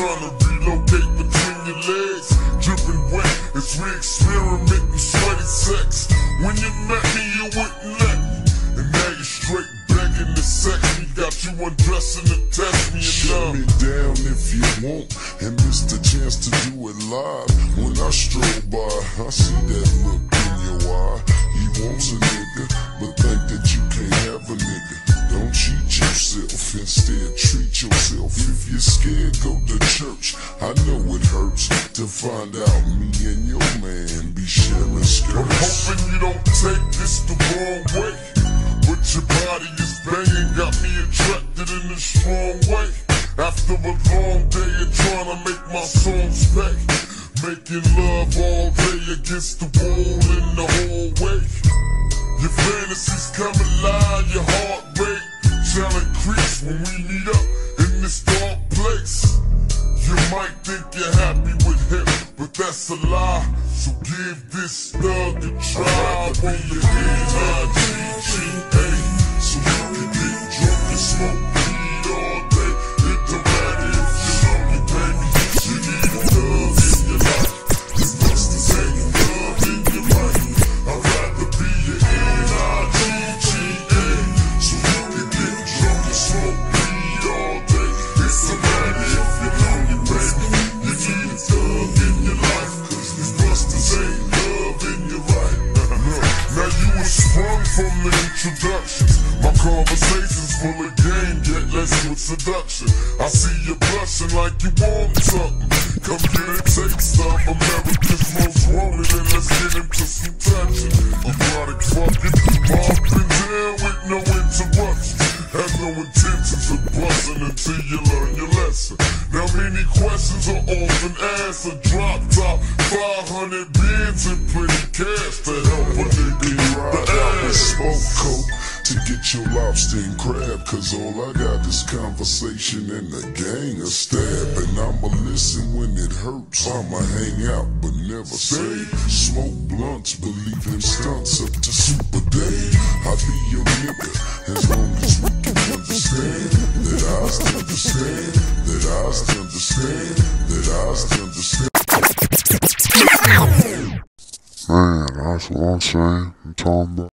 trying to relocate between your legs. Dripping wet as we experiment in sweaty sex. When you met me, you wouldn't let me. And now you're straight begging to sex me. Got you undressing to test me Shut me down if you want and miss the chance to do it live. When I stroll by, I see that look in your eye. He wants a If go to church. I know it hurts to find out me and your man be sharing I'm hoping you don't take this the wrong way. But your body is banging, got me attracted in a strong way. After a long day of trying to make my songs pay. Making love all day against the wall in the hallway. Your fantasies come alive, your heart rate shall increase when we meet up in this dark might think you're happy with him, but that's a lie. So give this thug a try. On the N-I-G-G-A, so sprung from the introductions. My conversations full of game, yet less with seduction. I see you blushing like you want something. Come get a taste of America's most wanted, and let's get into some touching. Erotic fucking, mopping down with no interruptions. Have no intentions of busting until you learn your lesson. Now many questions are often asked. A drop top, 500 Benz and plenty cash to help ass. smoke coat to get your lobster and crab. Cause all I got is conversation and a gang of stab. And I'ma listen when it hurts. I'ma hang out but never say. Smoke blunts, believe in stunts up to Super Day. I'll be your nigga as long as we can understand. That I still understand. That I still understand. That I still understand. Man, that's what I'm saying. I'm talking about.